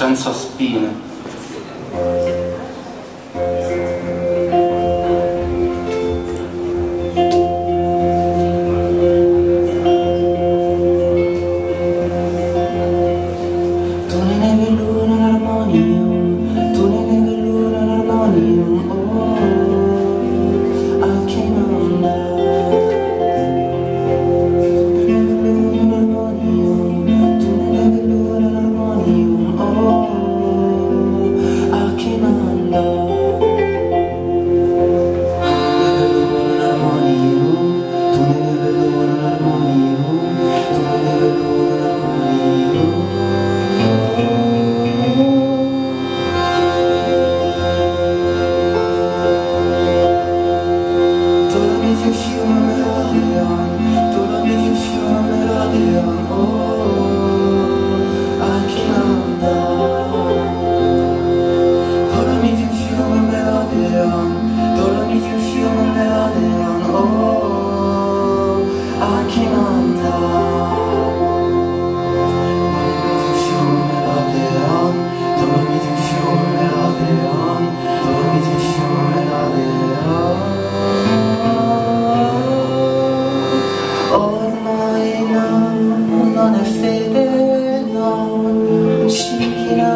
senza spine. Eh,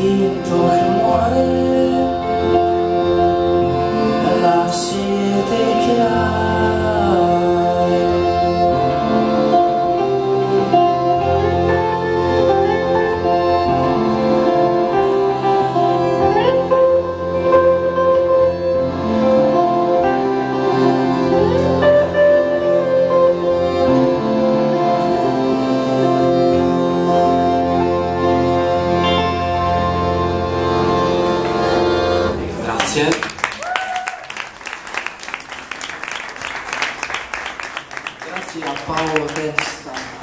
por partielle. Gracias, Paolo Testa.